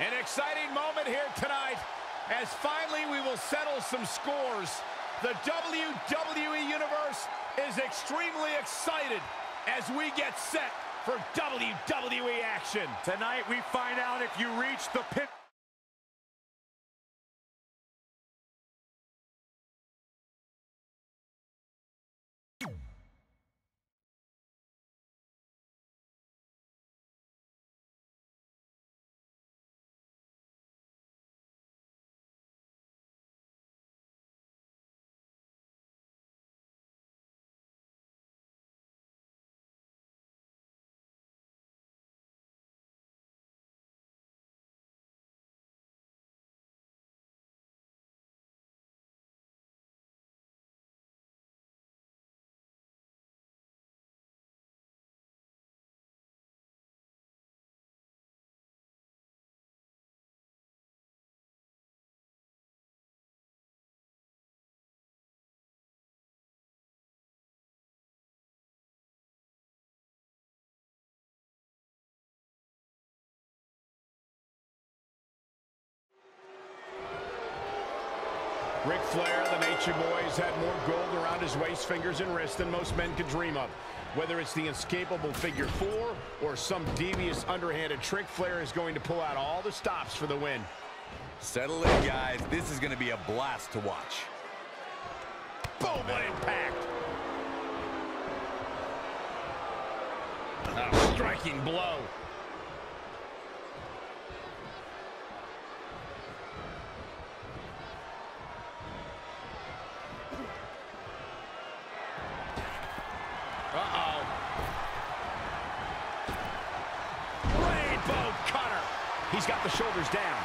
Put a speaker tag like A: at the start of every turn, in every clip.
A: An exciting moment here tonight as finally we will settle some scores. The WWE Universe is extremely excited as we get set for WWE action.
B: Tonight we find out if you reach the pin.
A: Ric Flair, the Nature Boys, had more gold around his waist, fingers, and wrists than most men could dream of. Whether it's the escapable figure four or some devious underhanded trick, Flair is going to pull out all the stops for the win.
C: Settle in, guys. This is going to be a blast to watch.
A: Boom, what impact! A striking blow. He's got the shoulders down.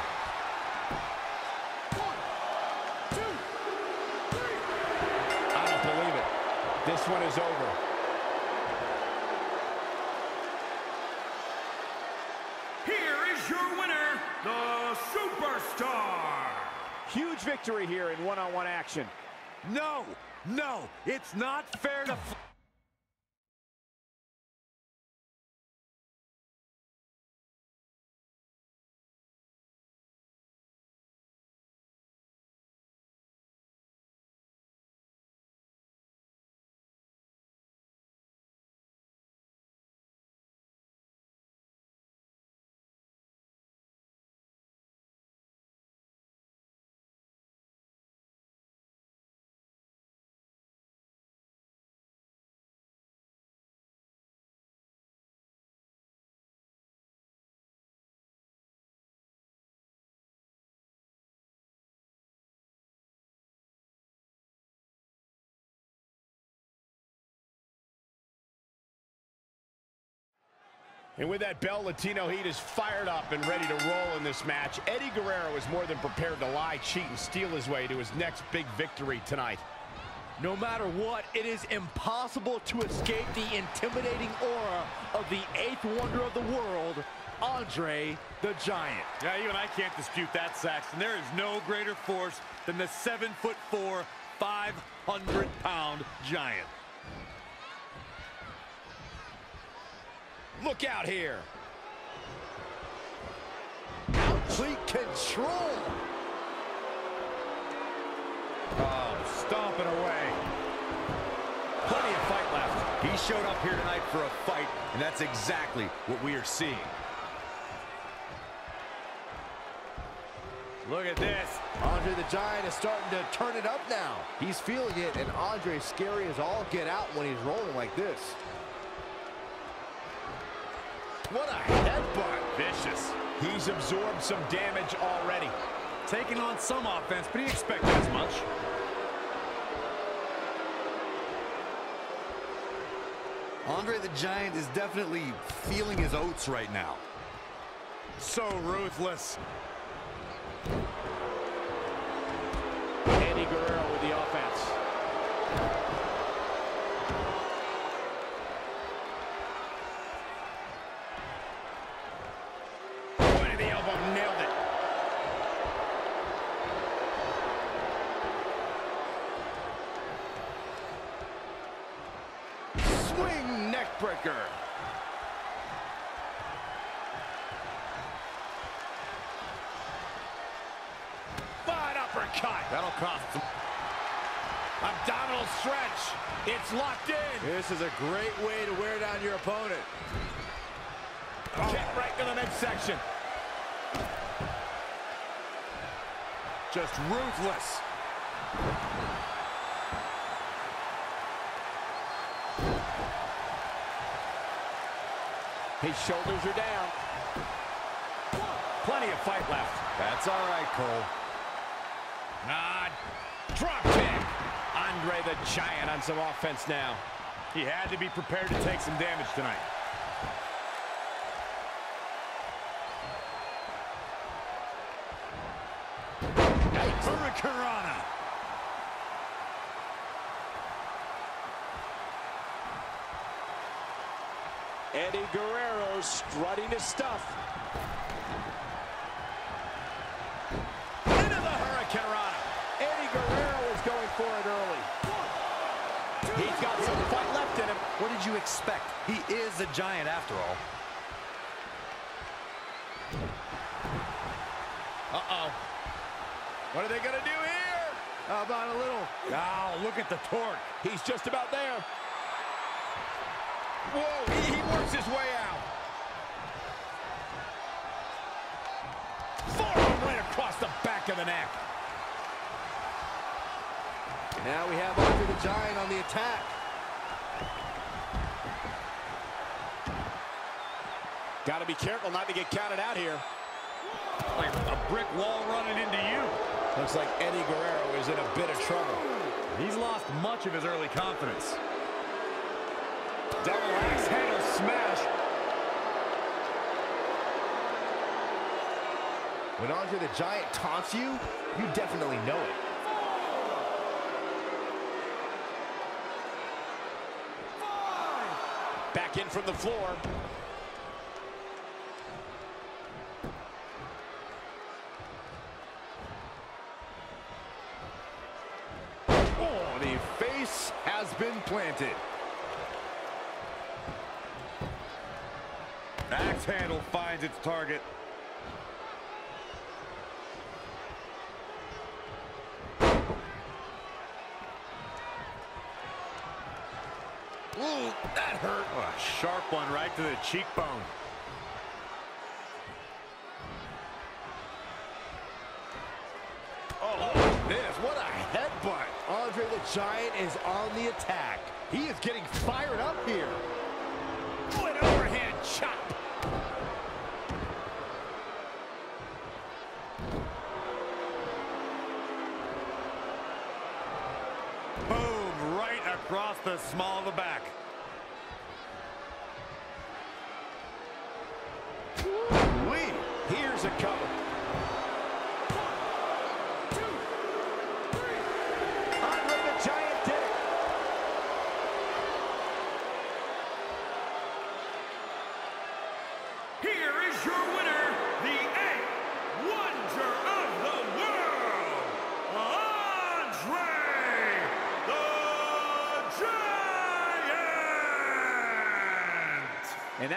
A: I don't believe it. This one is over.
D: Here is your winner, the Superstar.
A: Huge victory here in one-on-one action.
B: No, no, it's not fair to...
A: And with that bell, Latino Heat is fired up and ready to roll in this match. Eddie Guerrero is more than prepared to lie, cheat, and steal his way to his next big victory tonight.
E: No matter what, it is impossible to escape the intimidating aura of the eighth wonder of the world, Andre the Giant.
B: Yeah, you and I can't dispute that, Saxton. There is no greater force than the seven foot four, 500 pound giant.
A: Look out here.
E: Complete control.
B: Oh, stomping away.
A: Plenty of fight left.
C: He showed up here tonight for a fight, and that's exactly what we are seeing.
B: Look at this.
E: Andre the Giant is starting to turn it up now. He's feeling it, and Andre's scary as all get out when he's rolling like this. What a headbutt.
B: Vicious.
A: He's absorbed some damage already.
B: Taking on some offense, but he expected as much.
C: Andre the Giant is definitely feeling his oats right now.
B: So ruthless.
A: Uppercut.
B: That'll cost him.
A: Abdominal stretch. It's locked in.
E: This is a great way to wear down your opponent.
A: Kick right to the midsection.
B: Just ruthless.
E: His shoulders are down.
A: Plenty of fight left.
B: That's all right, Cole.
A: Ah, drop kick. Andre the Giant on some offense now.
B: He had to be prepared to take some damage tonight. Hurricanrana.
E: Eddie Guerrero strutting his stuff.
A: Into the Hurricanrana.
E: Eddie Guerrero is going for it early. He's got some fight left in him.
C: What did you expect? He is a giant after all.
A: Uh-oh. What are they going to do here?
E: How about a little?
B: Oh, look at the torque.
E: He's just about there.
A: Whoa, he, he works his way out. Forearm right across the back of the neck.
E: Now we have Andre the Giant on the attack. Got to be careful not to get counted out here.
B: Like a brick wall running into you.
E: Looks like Eddie Guerrero is in a bit of trouble.
B: He's lost much of his early confidence.
A: Double axe handle smash.
E: When Andre the Giant taunts you, you definitely know it. Back in from the floor.
B: Planted. Axe handle finds its target.
A: Ooh, that hurt.
B: Oh, a sharp one right to the cheekbone.
A: Oh, this, what a headbutt.
E: Andre the Giant is on the attack. He is getting fired up here.
A: Oh, an overhand chop.
B: Boom, right across the small of the back.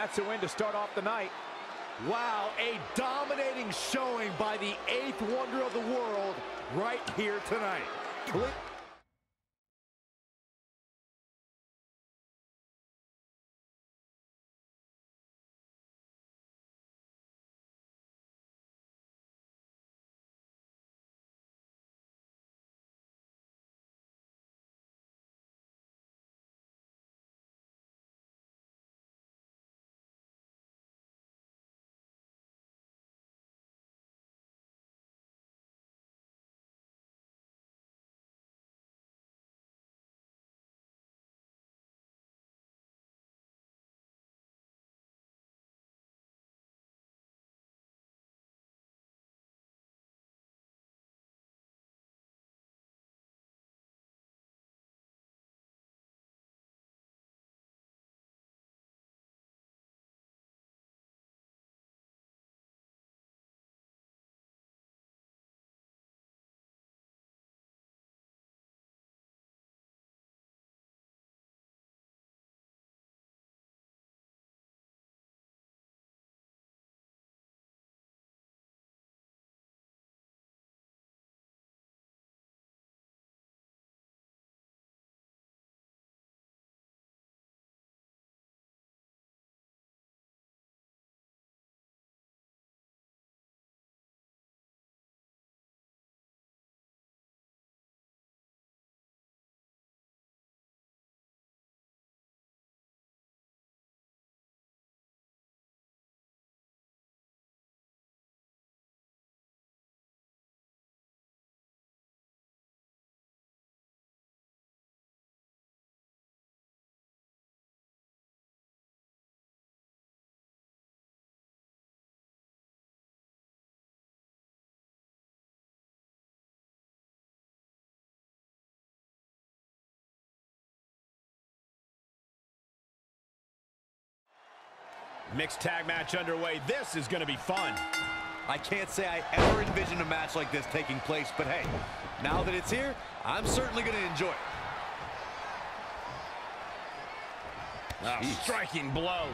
E: That's a win to start off the night. Wow, a dominating showing by the eighth wonder of the world right here tonight.
A: Mixed tag match underway. This is going to be fun.
C: I can't say I ever envisioned a match like this taking place, but hey, now that it's here, I'm certainly going to enjoy it.
A: A striking blow.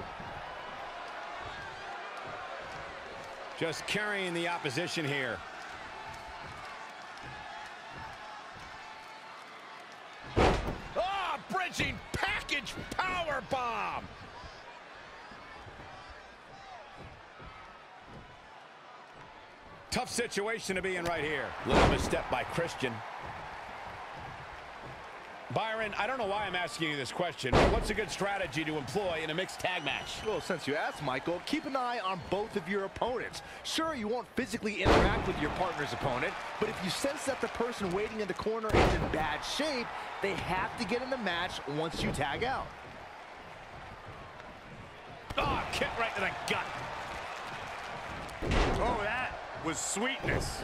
A: Just carrying the opposition here. Ah, oh, bridging package power bomb. Tough situation to be in right here. Little misstep by Christian. Byron, I don't know why I'm asking you this question, but what's a good strategy to employ in a mixed tag match?
E: Well, since you asked, Michael, keep an eye on both of your opponents. Sure, you won't physically interact with your partner's opponent, but if you sense that the person waiting in the corner is in bad shape, they have to get in the match once you tag out.
A: Oh, kick right to the gut.
B: Oh, that was sweetness.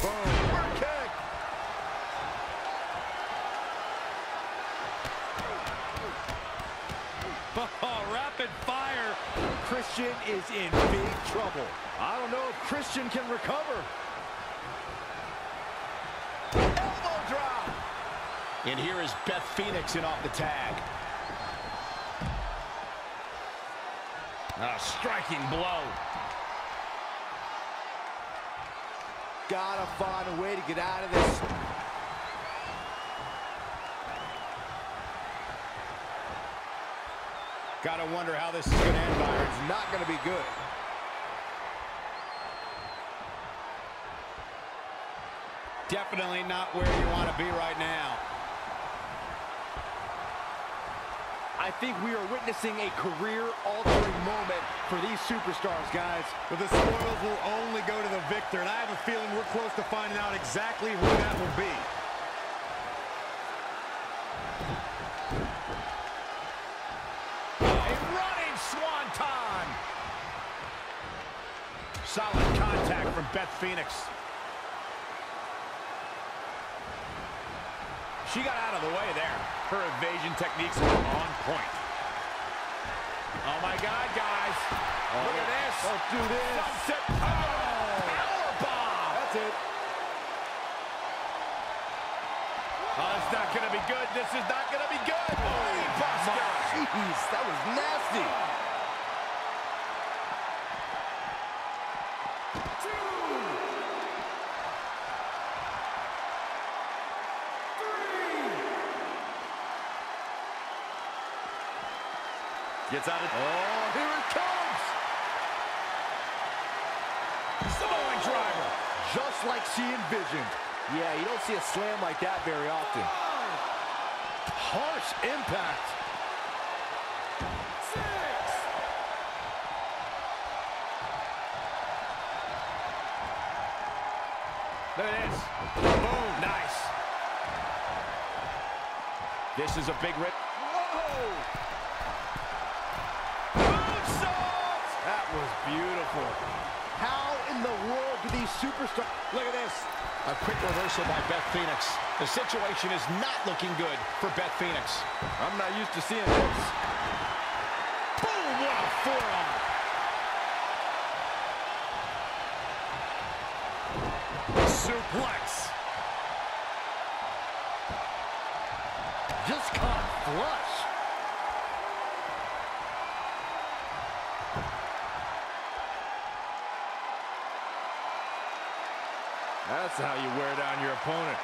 A: Boom.
B: rapid fire.
E: Christian is in big trouble. I don't know if Christian can recover.
A: Elbow drop. And here is Beth Phoenix in off the tag. A striking blow.
E: Gotta find a way to get out of this.
A: Gotta wonder how this is gonna end, Byron.
E: It's not gonna be good.
A: Definitely not where you want to be right now.
E: I think we are witnessing a career-altering moment for these superstars, guys.
B: But the spoils will only go to the victor, and I have a feeling we're close to finding out exactly who that will be.
A: A running swanton. Solid contact from Beth Phoenix. She got out of the way there.
B: Her evasion techniques are on point.
A: Oh, my God, guys. Look
E: Don't do this.
A: Sunset. Oh, powerbomb.
E: That's it.
A: Oh, it's not going to be good. This is not going to be good. Oh, Buster.
E: Jeez, that was nasty.
B: Gets out of...
E: Oh, here it comes.
A: Samoan driver.
E: Just like she envisioned. Yeah, you don't see a slam like that very often. Harsh impact.
A: There it is. Boom. Nice. This is a big rip.
E: Whoa!
A: Moonsault!
E: That was beautiful. How in the world do these superstars...
A: Look at this. A quick reversal by Beth Phoenix. The situation is not looking good for Beth Phoenix.
E: I'm not used to seeing this.
A: Boom! What a forearm.
B: Suplex.
E: Just caught flush. How you wear down your opponent.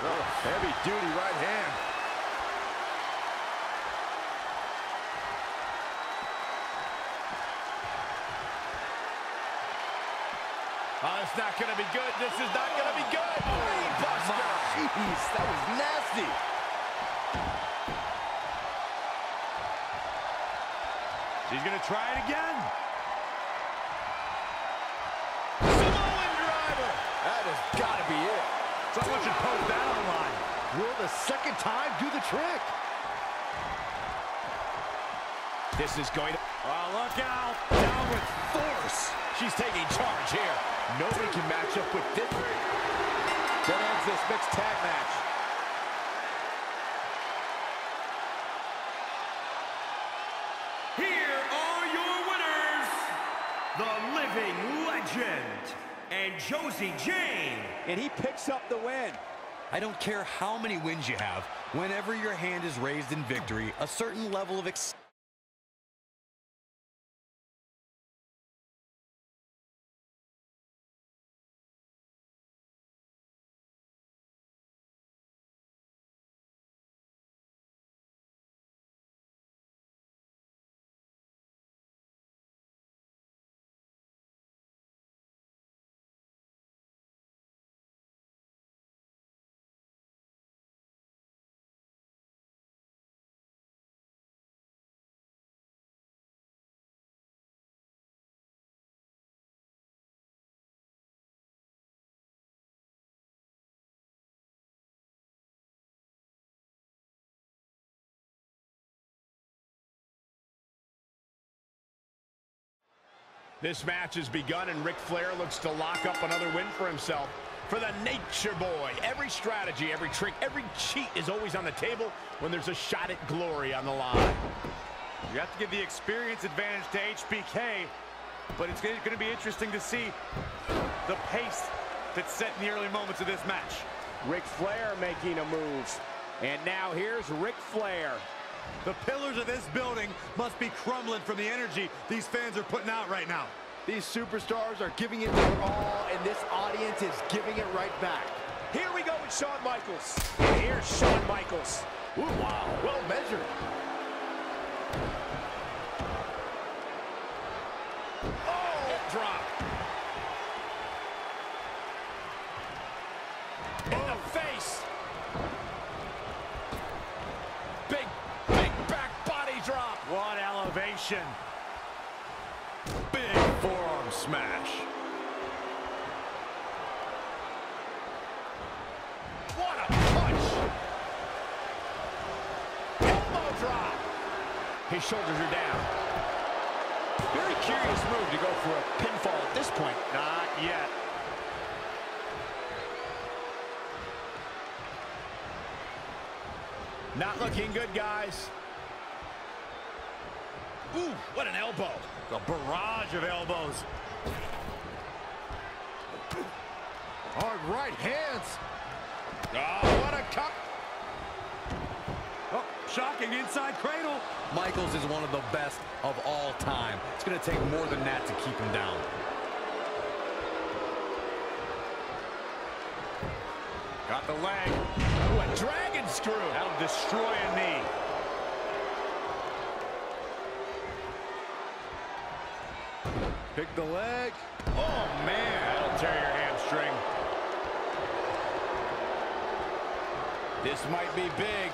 E: Oh, heavy duty right hand.
A: Oh, it's not going to be good. This is not going to be good. Oh, Buster.
E: Jeez, that was nasty.
B: She's going to try it again. Post that online.
E: Will the second time do the trick?
A: This is going to...
B: Oh, look out. Down with force.
A: She's taking charge here.
E: Nobody can match up with this.
F: That ends this mixed tag match.
D: Here are your winners, the living legend Josie Jane.
F: And he picks up the win.
C: I don't care how many wins you have, whenever your hand is raised in victory, a certain level of ex
A: This match has begun, and Ric Flair looks to lock up another win for himself. For the Nature Boy, every strategy, every trick, every cheat is always on the table when there's a shot at glory on the line.
B: You have to give the experience advantage to HBK, but it's going to be interesting to see the pace that's set in the early moments of this match.
F: Ric Flair making a move. And now here's Ric Flair.
B: The pillars of this building must be crumbling from the energy these fans are putting out right now.
E: These superstars are giving it their all, and this audience is giving it right back.
F: Here we go with Shawn Michaels. And here's Shawn Michaels.
E: Ooh, wow, well measured.
A: Oh, hip drop. In the face. Big, big back body drop.
B: What Big forearm smash.
A: What a punch. Elbow drop. His shoulders are down.
F: Very curious move to go for a pinfall at this point.
B: Not yet.
A: Not looking good, guys. Ooh, what an elbow.
B: A barrage of elbows.
E: Hard right hands.
A: Oh, what a cup.
B: Oh, shocking inside cradle.
C: Michaels is one of the best of all time. It's going to take more than that to keep him down.
B: Got the leg.
A: Ooh, a dragon screw.
B: That'll destroy a knee.
E: Pick the leg.
A: Oh, man.
B: That'll tear your hamstring.
A: This might be big.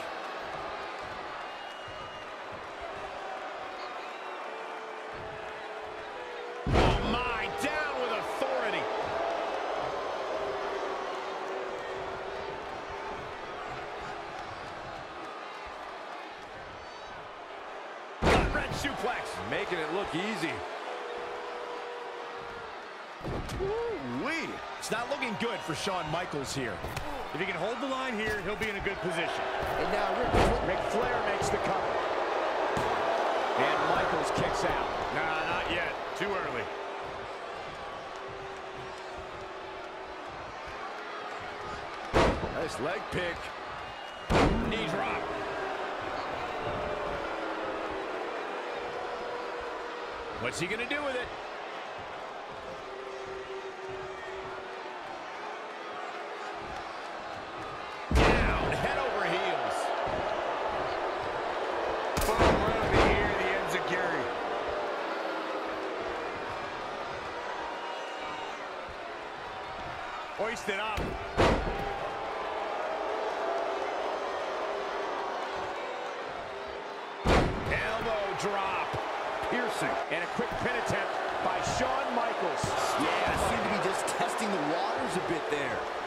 A: Oh, my. Down with authority. Red suplex.
E: Making it look easy.
A: It's not looking good for Shawn Michaels here.
B: If he can hold the line here, he'll be in a good position.
F: And now Ric, Ric Flair makes the cover. And Michaels kicks out.
B: Nah, not yet. Too early.
E: Nice leg pick.
A: Knee drop. What's he gonna do with it?
B: Hoisted up.
A: Elbow drop.
F: Piercing. And a quick pin attempt by Shawn Michaels.
C: Yeah, seem to be just testing the waters a bit there.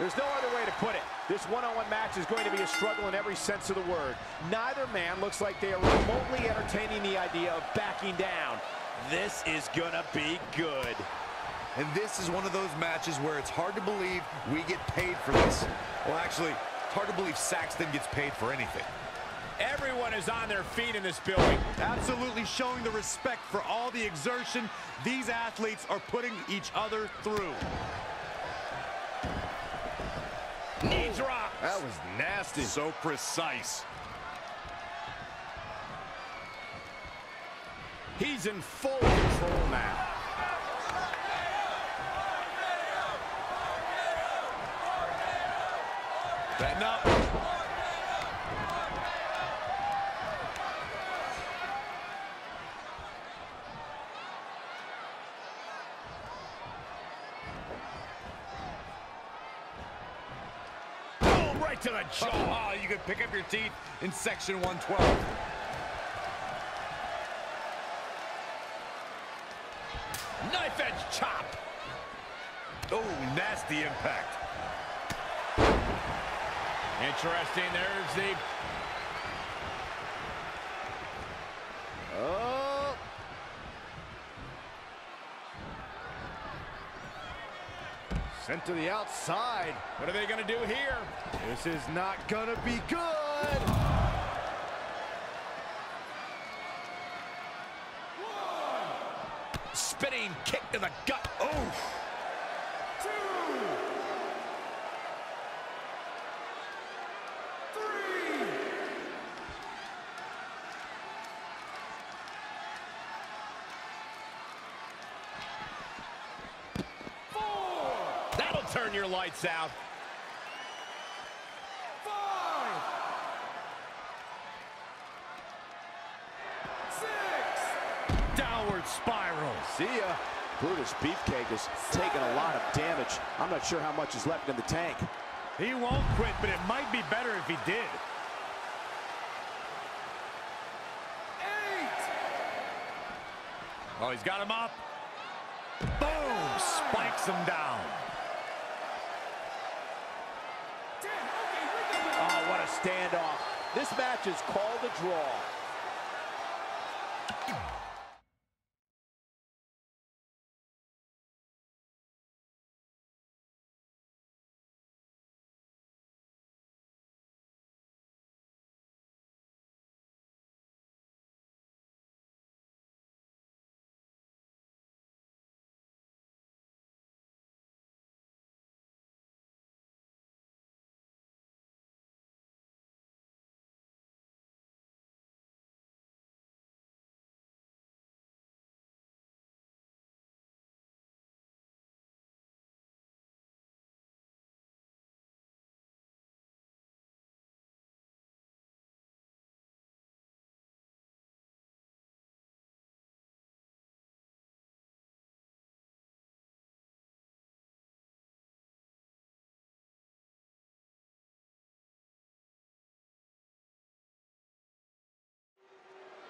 F: There's no other way to put it. This one-on-one match is going to be a struggle in every sense of the word. Neither man looks like they are remotely entertaining the idea of backing down. This is gonna be good.
C: And this is one of those matches where it's hard to believe we get paid for this. Well, actually, it's hard to believe Saxton gets paid for anything.
A: Everyone is on their feet in this building.
B: Absolutely showing the respect for all the exertion these athletes are putting each other through.
A: Knee drop.
E: That was nasty.
B: So precise.
A: He's in full control now.
B: Betting up.
A: To the jaw.
B: Oh, you could pick up your teeth in section 112.
A: Knife edge chop.
B: Oh, nasty impact.
A: Interesting. There's the
E: Oh. Sent to the outside.
A: What are they going to do here?
E: This is not gonna be good.
A: Spinning kick to the gut. Oh. That'll turn your lights out.
B: Downward spiral.
F: See ya. Brutus Beefcake has taken a lot of damage. I'm not sure how much is left in the tank.
B: He won't quit, but it might be better if he did. Oh, he's got him up. Boom! Spikes him down.
F: Standoff. This match is called a draw.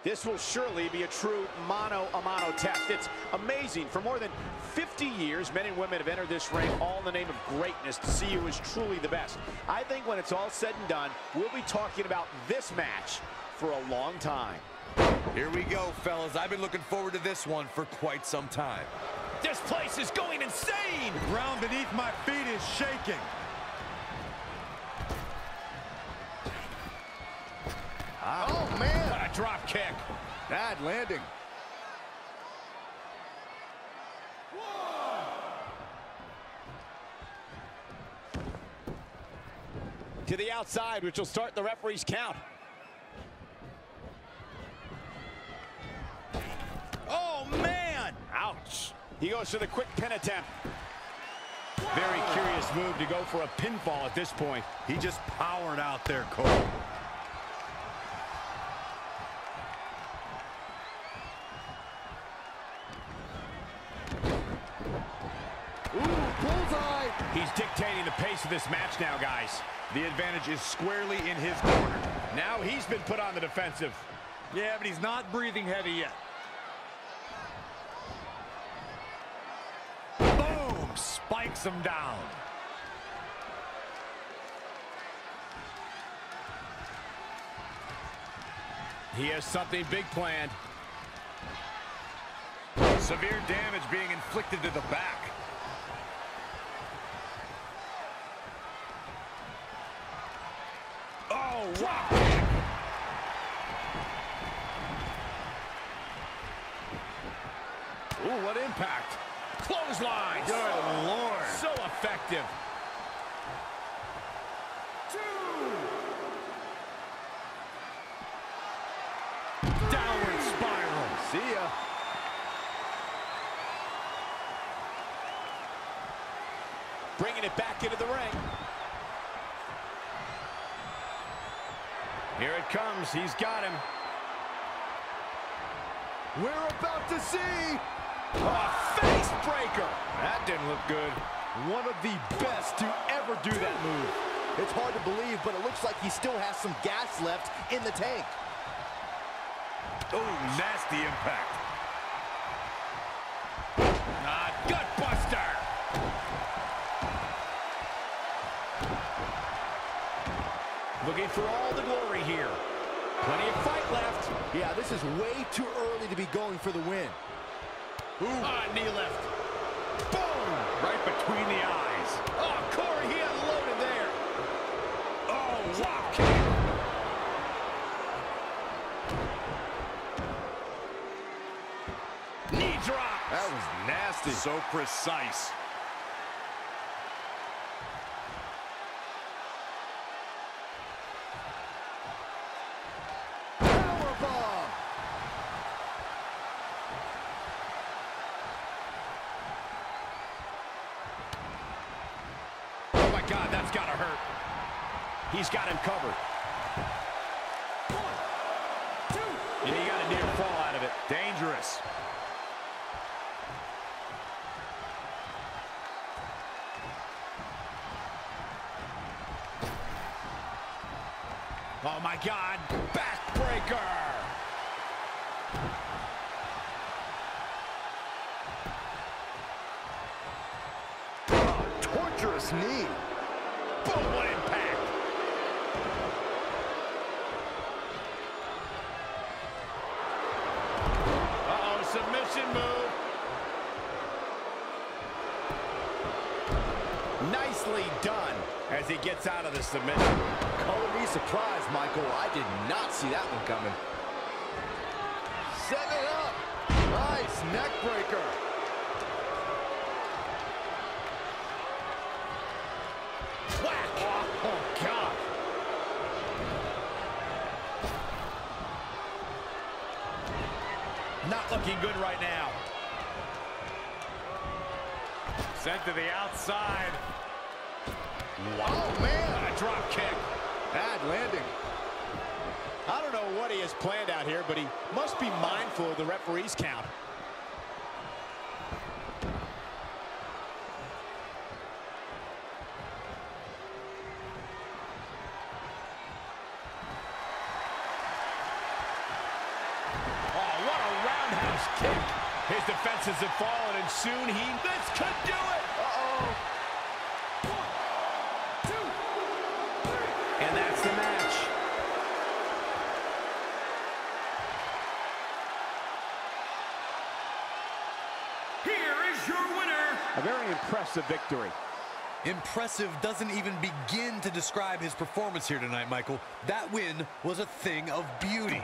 F: This will surely be a true mano-a-mano test. It's amazing. For more than 50 years, men and women have entered this ring all in the name of greatness to see who is truly the best. I think when it's all said and done, we'll be talking about this match for a long time.
C: Here we go, fellas. I've been looking forward to this one for quite some time.
F: This place is going insane!
B: The ground beneath my feet is shaking.
F: Drop kick.
E: Bad landing.
F: To the outside, which will start the referee's count. Oh, man! Ouch. He goes for the quick pin attempt.
A: Very curious move to go for a pinfall at this point.
B: He just powered out there, Cole.
A: This match now, guys.
B: The advantage is squarely in his corner.
A: Now he's been put on the defensive.
B: Yeah, but he's not breathing heavy yet. Boom! Spikes him down.
A: He has something big planned.
B: Severe damage being inflicted to the back. Oh, wow.
A: Ooh, what impact. Clotheslines.
B: Good Lord.
A: So effective. Here it comes. He's got him.
E: We're about to see
F: A face breaker.
E: That didn't look good. One of the best to ever do that move. It's hard to believe, but it looks like he still has some gas left in the tank.
B: Oh, nasty impact.
A: Looking for all the glory here.
F: Plenty of fight left.
E: Yeah, this is way too early to be going for the win.
A: Ah, knee lift.
B: Boom! Right between the eyes.
F: Oh, Corey, he unloaded there.
B: Oh, drop kick.
A: Knee drop.
E: That was nasty.
B: So precise.
E: Powerbomb.
A: Oh, my God, that's got to hurt. He's got him covered. And he got a near fall out of it.
B: Dangerous.
A: Oh, my God. Backbreaker.
E: Torturous knee.
A: Boom, what impact. Uh-oh, submission move. Nicely done as he gets out of the submission.
E: Color me surprised, Michael. I did not see that one coming. Set it up. Nice neck breaker.
A: Whack! Oh, God. Not looking good right now.
B: Sent to the outside.
E: Oh, man.
A: A drop kick.
E: Bad landing.
F: I don't know what he has planned out here, but he must be mindful of the referee's count.
A: Oh, what a roundhouse kick. His defenses have fallen, and soon he... This could do it! Uh-oh. And that's the match.
D: Here is your winner,
F: A very impressive victory.
C: Impressive doesn't even begin to describe his performance here tonight, Michael. That win was a thing of beauty.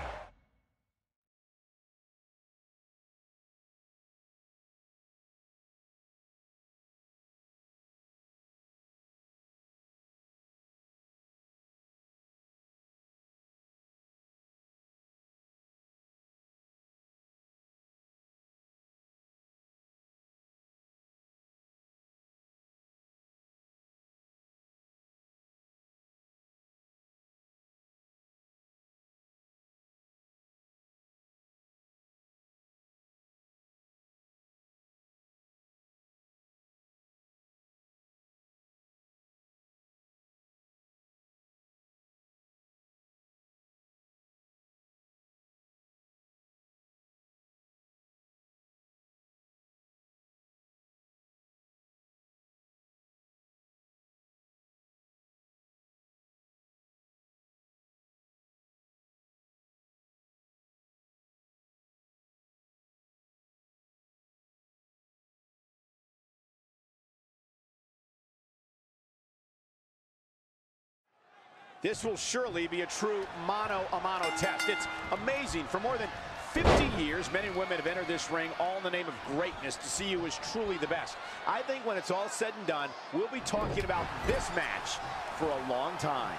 F: This will surely be a true mano-a-mano test. It's amazing. For more than 50 years, men and women have entered this ring all in the name of greatness to see who is truly the best. I think when it's all said and done, we'll be talking about this match for a long time.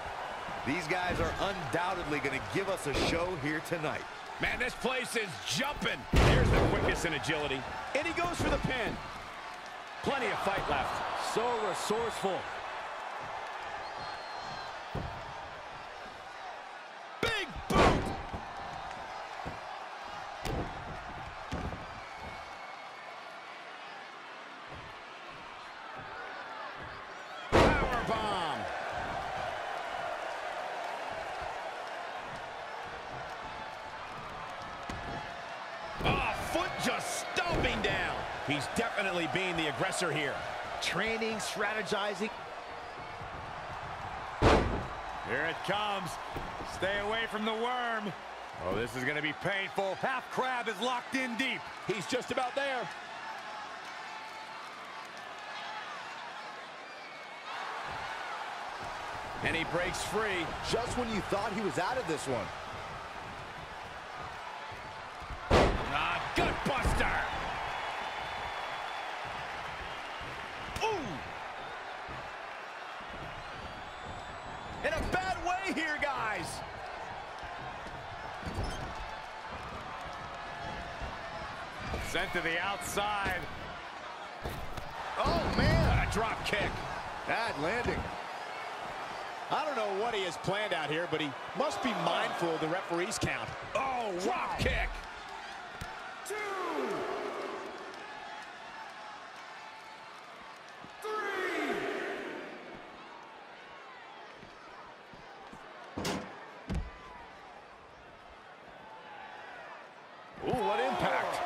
C: These guys are undoubtedly going to give us a show here tonight.
A: Man, this place is jumping. There's the quickness and agility.
F: And he goes for the pin.
A: Plenty of fight left.
E: So resourceful.
A: Big boot. Power bomb. Oh, foot just stomping down. He's definitely aggressor here.
E: Training, strategizing.
B: Here it comes. Stay away from the worm. Oh, this is going to be painful. Half crab is locked in deep.
F: He's just about there.
A: And he breaks free.
E: Just when you thought he was out of this one.
A: Ah, gut buster. Ooh. In a bad way here, guys.
B: Sent to the outside.
A: Oh, man. A drop kick.
E: Bad landing.
F: I don't know what he has planned out here, but he must be mindful of the referee's count.
A: Oh, drop kick.
D: two, three.
A: Ooh, what impact.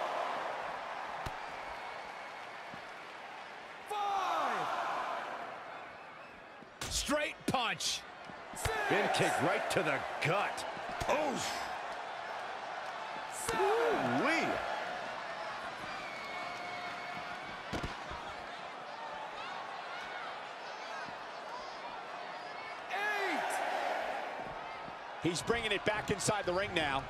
D: Five,
A: Straight punch.
E: kicked right to the gut.
A: Oh,
E: Wee.
F: He's bringing it back inside the ring now.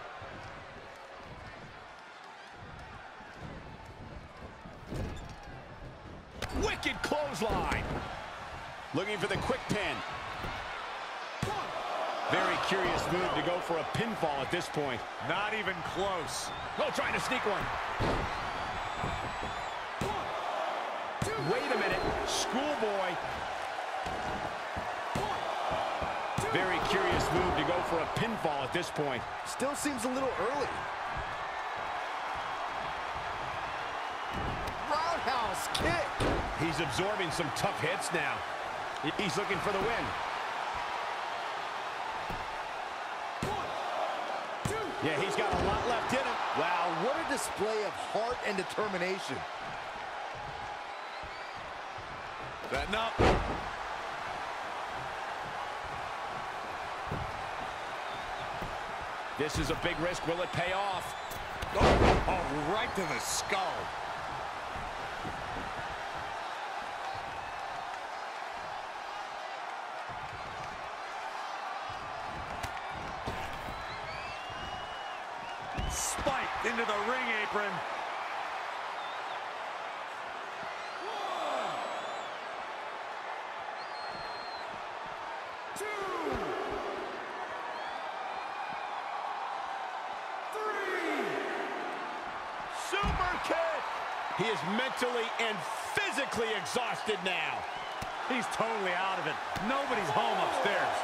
A: wicked clothesline. Looking for the quick pin. Very curious move to go for a pinfall at this point.
B: Not even close.
A: Oh, trying to sneak one. Wait a minute. Schoolboy. Very curious move to go for a pinfall at this point.
E: Still seems a little early. Roundhouse kick.
A: He's absorbing some tough hits now. He's looking for the win.
F: Yeah, he's got a lot left in him.
E: Wow, what a display of heart and determination.
C: Setting up.
A: This is a big risk. Will it pay off?
C: Oh, oh, right to the skull.
A: And physically exhausted now.
B: He's totally out of it. Nobody's home upstairs.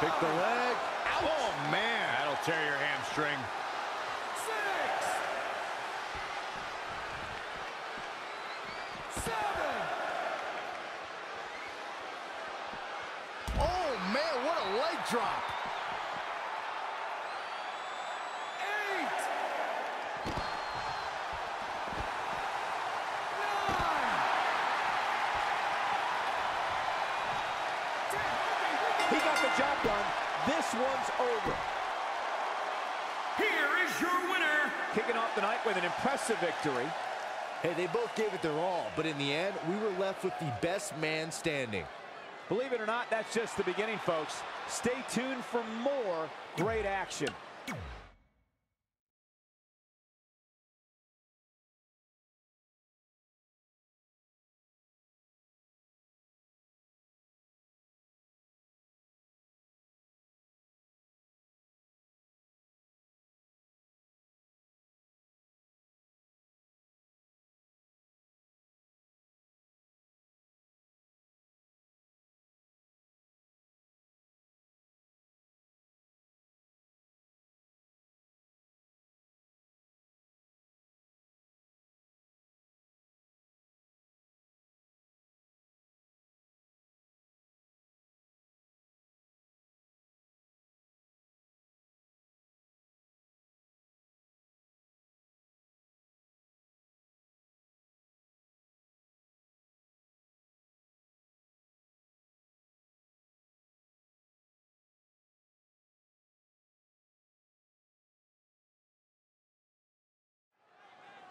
E: Pick the leg.
B: Oh, man. That'll tear your hamstring. Six. Seven.
E: Oh, man, what a leg drop.
F: He got the job done. This one's over.
D: Here is your winner,
F: Kicking off the night with an impressive victory.
E: Hey, they both gave it their all, but in the end, we were left with the best man standing.
F: Believe it or not, that's just the beginning, folks. Stay tuned for more great action.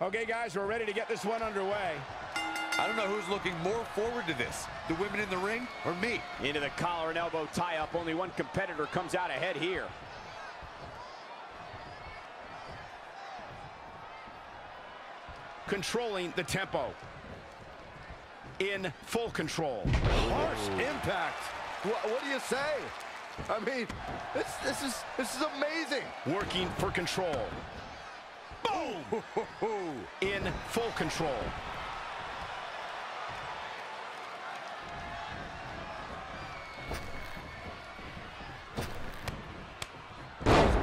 A: Okay, guys, we're ready to get this one underway.
C: I don't know who's looking more forward to this, the women in the ring or me.
F: Into the collar and elbow tie-up. Only one competitor comes out ahead here.
A: Controlling the tempo. In full control.
E: Harsh impact. What, what do you say? I mean, this, this is this is amazing.
A: Working for control. Boom! In full control.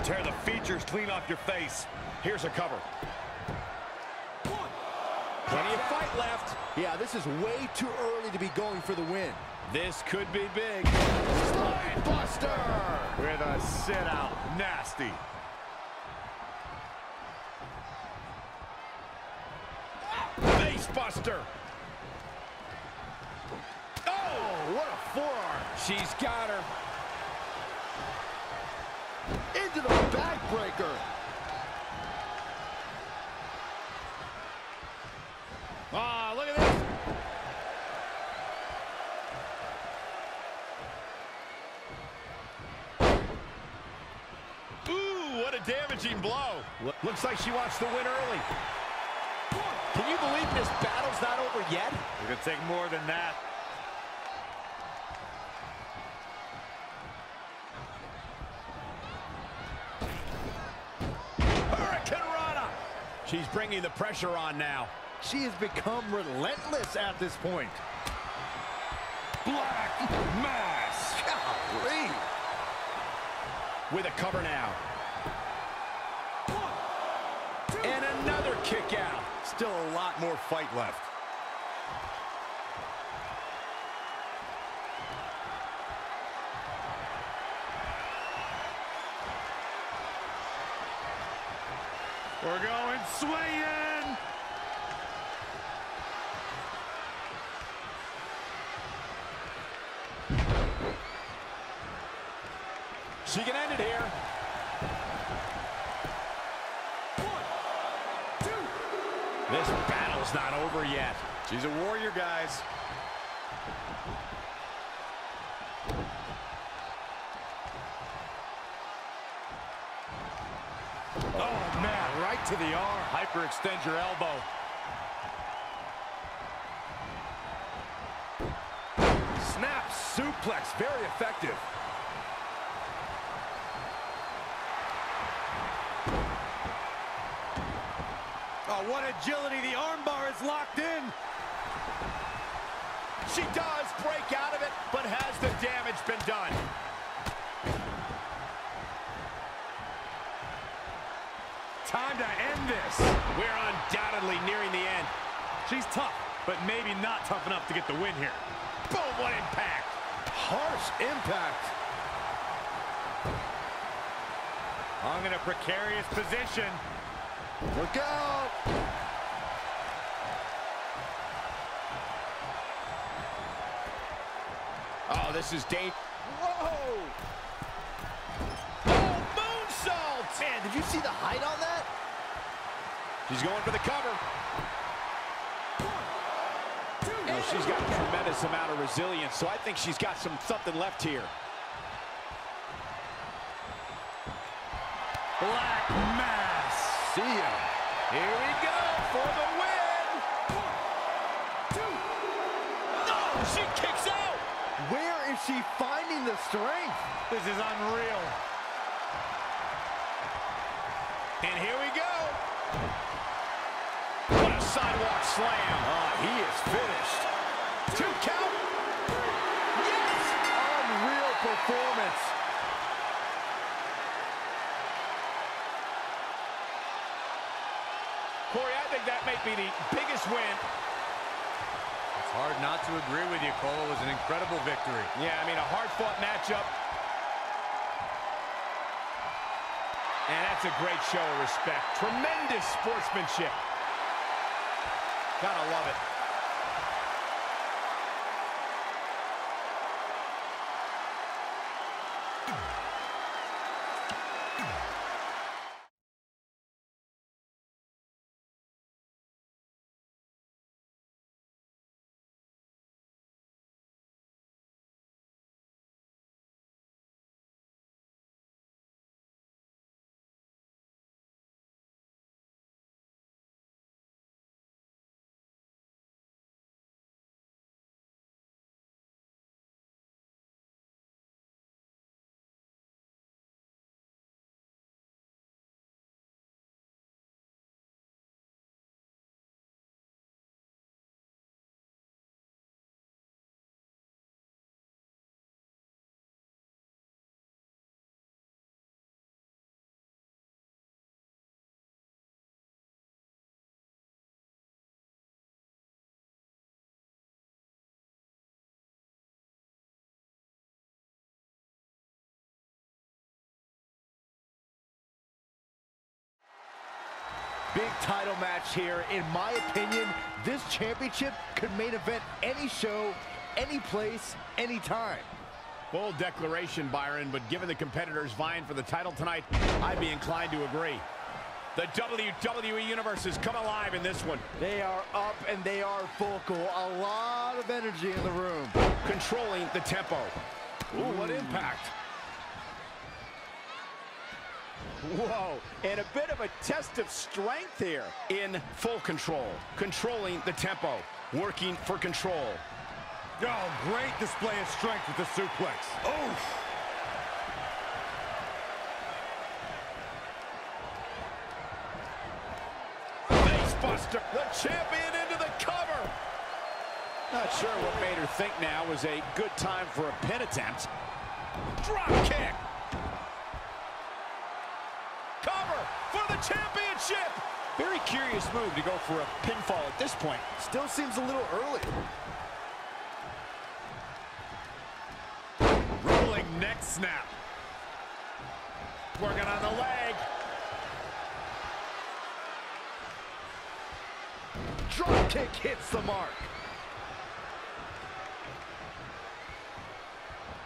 B: Tear the features clean off your face.
A: Here's a cover.
F: Plenty of fight left.
E: Yeah, this is way too early to be going for the win.
A: This could be big.
E: Slide Buster!
B: With a sit out. Nasty.
A: Buster.
E: Oh, what a forearm!
A: She's got her.
E: Into the backbreaker.
A: Ah, look at this. Ooh, what a damaging blow. Looks like she wants to win early.
F: Can you believe this battle's not over yet?
B: It could take more than that.
A: Hurricane Rana. She's bringing the pressure on now.
E: She has become relentless at this point.
A: Black Mass.
E: Golly.
A: With a cover now. And another kick out
C: still a lot more fight left.
B: We're going swinging.
F: She can end it here. Not over yet.
B: She's a warrior, guys. Oh, man, right to the arm. Hyperextend your elbow.
C: Snap suplex, very effective.
B: Oh, what agility. The armbar is locked in.
F: She does break out of it, but has the damage been done?
B: Time to end this.
A: We're undoubtedly nearing the end.
B: She's tough, but maybe not tough enough to get the win here.
A: Boom, what impact.
C: Harsh impact.
B: Hung in a precarious position.
C: Look out.
A: Oh, this is dangerous.
E: Whoa! Oh, moonsault! Man, did you see the height on that?
F: She's going for the cover. Oh, she's got a tremendous amount of resilience, so I think she's got some something left here.
B: Black Mass.
C: See ya.
F: Here we go for the win.
E: Is she finding the strength?
B: This is unreal.
F: And here we go. What a sidewalk slam.
C: Ah, he is finished.
F: Two count. Yes.
E: Unreal performance.
F: Corey, I think that may be the biggest win.
B: Hard not to agree with you, Cole. It was an incredible victory.
F: Yeah, I mean, a hard-fought matchup. And that's a great show of respect. Tremendous sportsmanship. Gotta love it.
E: Big title match here. In my opinion, this championship could main event any show, any place, anytime.
A: Bold declaration, Byron, but given the competitors vying for the title tonight, I'd be inclined to agree. The WWE Universe has come alive in this one.
E: They are up and they are vocal. A lot of energy in the room.
A: Controlling the tempo. Ooh, what impact.
F: Whoa, and a bit of a test of strength here.
A: In full control. Controlling the tempo. Working for control.
B: Oh, great display of strength with the suplex.
C: Oh,
A: Facebuster. The champion into the cover.
F: Not sure what made her think now was a good time for a pin attempt.
A: Drop kick. Cover for the championship.
F: Very curious move to go for a pinfall at this point.
E: Still seems a little early.
B: Rolling neck snap.
A: Working on the leg.
E: drop kick hits the mark.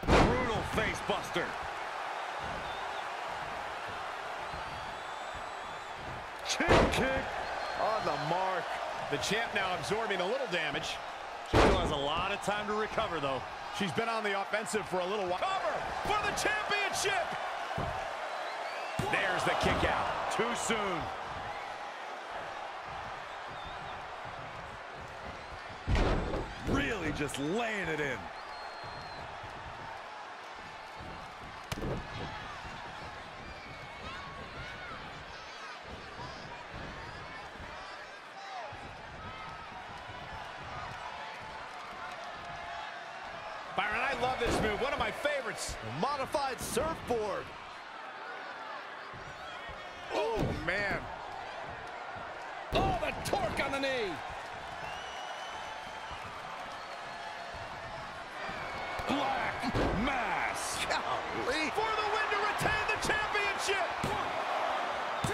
B: Brutal face
E: kick on the mark.
A: The champ now absorbing a little damage.
B: She still has a lot of time to recover, though.
A: She's been on the offensive for a little while. Cover for the championship. There's the kick out.
B: Too soon. Really just laying it in.
A: Byron, I love this move. One of my favorites.
E: Modified surfboard.
A: Oh, oh, man.
E: Oh, the torque on the knee.
B: Black Mass.
E: Golly.
A: For the win to retain the championship.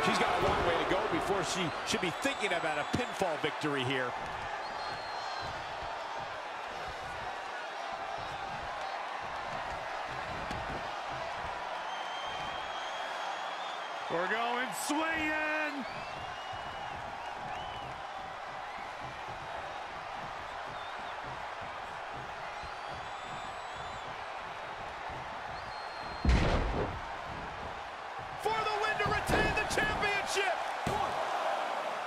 F: She's got a long way to go before she should be thinking about a pinfall victory here.
B: We're going swinging.
A: For the win to retain the championship. One,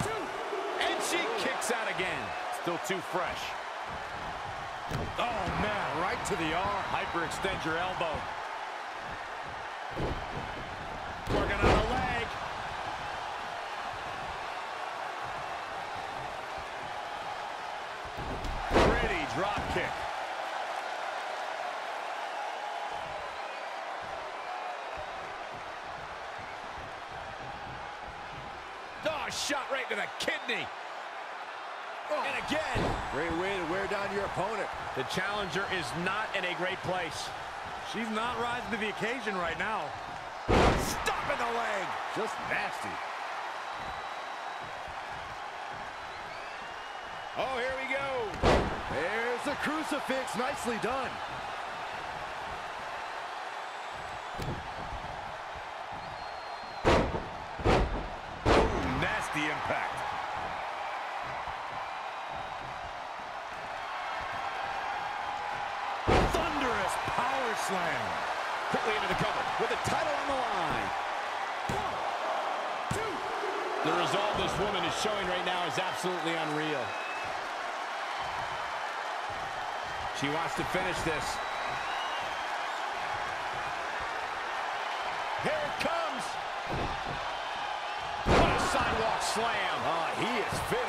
A: two, and she kicks out again.
B: Still too fresh. Oh, man, right to the arm. Hyperextend your elbow.
A: Working on the leg.
B: Pretty drop kick.
A: Oh, shot right to the kidney. And again.
E: Great way to wear down your opponent.
A: The challenger is not in a great place.
B: She's not rising to the occasion right now.
A: Stopping the leg.
E: Just nasty.
A: Oh, here we go.
E: There's the crucifix. Nicely done.
B: Slam.
F: Quickly into the cover with the title on the line.
A: The resolve this woman is showing right now is absolutely unreal. She wants to finish this. Here it comes. What a sidewalk slam.
E: Ah, he is finished.